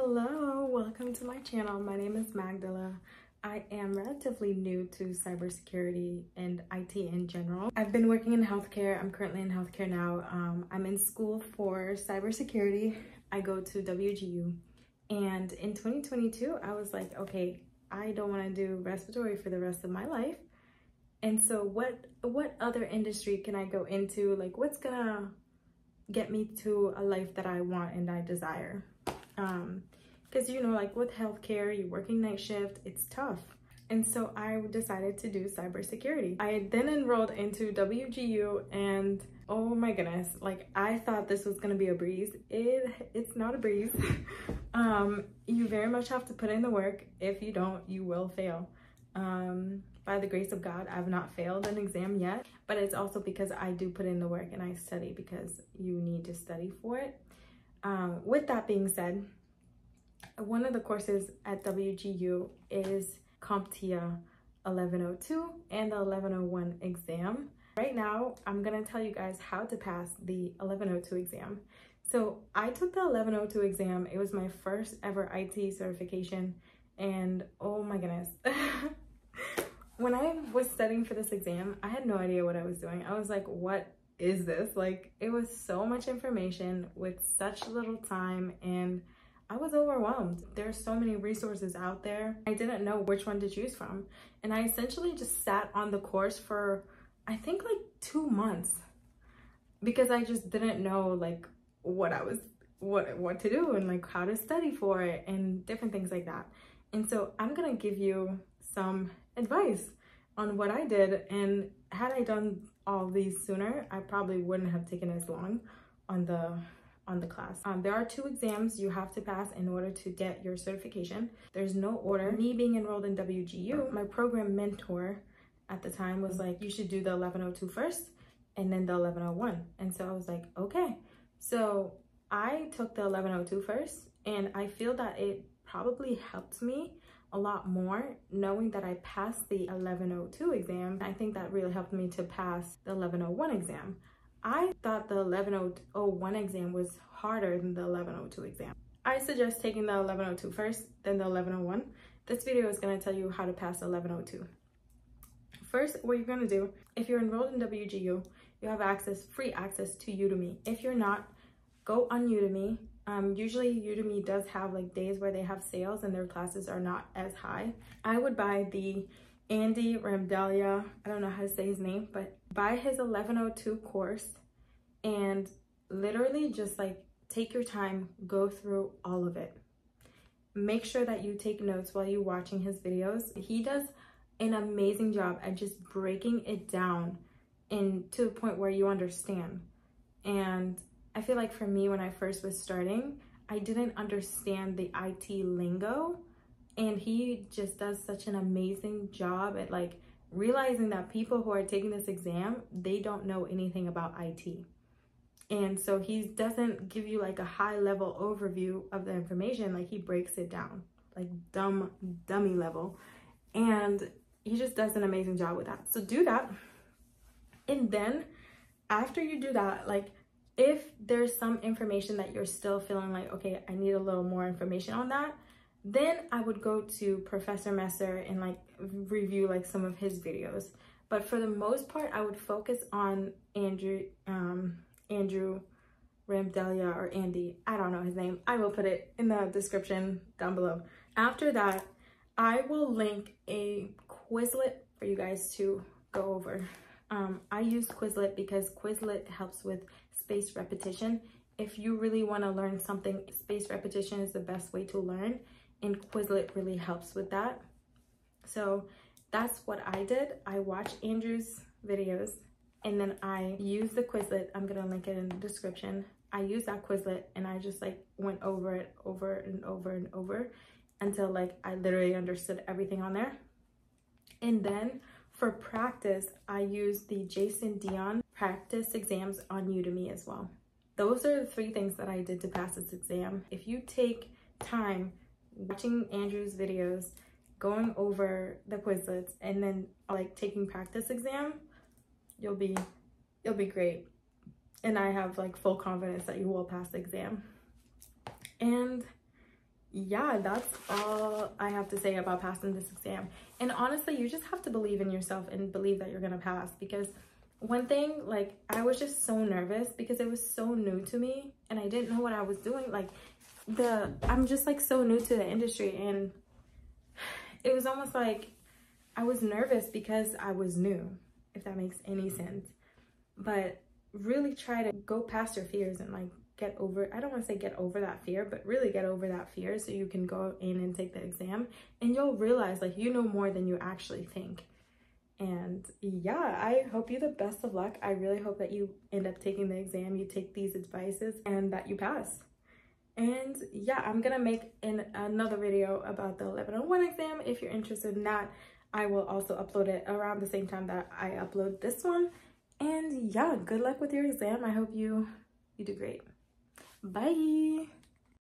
Hello, welcome to my channel. My name is Magdala. I am relatively new to cybersecurity and IT in general. I've been working in healthcare. I'm currently in healthcare now. Um, I'm in school for cybersecurity. I go to WGU. And in 2022, I was like, okay, I don't want to do respiratory for the rest of my life. And so what what other industry can I go into? Like what's gonna get me to a life that I want and I desire? Um, because you know, like with healthcare, you're working night shift, it's tough. And so I decided to do cybersecurity. I then enrolled into WGU and oh my goodness, like I thought this was gonna be a breeze. It It's not a breeze. um, you very much have to put in the work. If you don't, you will fail. Um, by the grace of God, I've not failed an exam yet, but it's also because I do put in the work and I study because you need to study for it. Um, with that being said, one of the courses at WGU is CompTIA 1102 and the 1101 exam. Right now, I'm gonna tell you guys how to pass the 1102 exam. So I took the 1102 exam. It was my first ever IT certification and oh my goodness. when I was studying for this exam, I had no idea what I was doing. I was like, what is this? Like it was so much information with such little time and I was overwhelmed. There's so many resources out there. I didn't know which one to choose from. And I essentially just sat on the course for, I think like two months because I just didn't know like what I was, what, what to do and like how to study for it and different things like that. And so I'm gonna give you some advice on what I did. And had I done all these sooner, I probably wouldn't have taken as long on the on the class. Um, there are two exams you have to pass in order to get your certification. There's no order. Me being enrolled in WGU, my program mentor at the time was like, you should do the 1102 first and then the 1101. And so I was like, okay. So I took the 1102 first and I feel that it probably helped me a lot more knowing that I passed the 1102 exam. I think that really helped me to pass the 1101 exam. I thought the 1101 exam was harder than the 1102 exam. I suggest taking the 1102 first, then the 1101. This video is going to tell you how to pass 1102. First, what you're going to do, if you're enrolled in WGU, you have access, free access to Udemy. If you're not, go on Udemy. Um, usually Udemy does have like days where they have sales and their classes are not as high. I would buy the Andy Ramdalia, I don't know how to say his name, but buy his 1102 course and literally just like take your time, go through all of it. Make sure that you take notes while you're watching his videos. He does an amazing job at just breaking it down and to the point where you understand. And I feel like for me, when I first was starting, I didn't understand the IT lingo and he just does such an amazing job at like realizing that people who are taking this exam they don't know anything about IT and so he doesn't give you like a high level overview of the information like he breaks it down like dumb dummy level. And he just does an amazing job with that. So do that. And then after you do that like if there's some information that you're still feeling like okay i need a little more information on that then I would go to Professor Messer and like review like some of his videos. But for the most part, I would focus on Andrew, um, Andrew Ramdelia or Andy. I don't know his name. I will put it in the description down below. After that, I will link a Quizlet for you guys to go over. Um, I use Quizlet because Quizlet helps with spaced repetition. If you really want to learn something, spaced repetition is the best way to learn and Quizlet really helps with that. So that's what I did. I watched Andrew's videos and then I used the Quizlet. I'm gonna link it in the description. I used that Quizlet and I just like went over it over and over and over until like I literally understood everything on there. And then for practice, I used the Jason Dion practice exams on Udemy as well. Those are the three things that I did to pass this exam. If you take time watching Andrew's videos, going over the Quizlets, and then like taking practice exam, you'll be, you'll be great. And I have like full confidence that you will pass the exam. And yeah, that's all I have to say about passing this exam. And honestly, you just have to believe in yourself and believe that you're gonna pass because one thing, like I was just so nervous because it was so new to me and I didn't know what I was doing. Like the, I'm just like so new to the industry and it was almost like I was nervous because I was new, if that makes any sense. But really try to go past your fears and like get over i don't want to say get over that fear but really get over that fear so you can go in and take the exam and you'll realize like you know more than you actually think. And yeah i hope you the best of luck. I really hope that you end up taking the exam you take these advices and that you pass. And yeah i'm gonna make in another video about the 1101 exam. If you're interested in that i will also upload it around the same time that i upload this one. And yeah good luck with your exam. I hope you you do great Bye.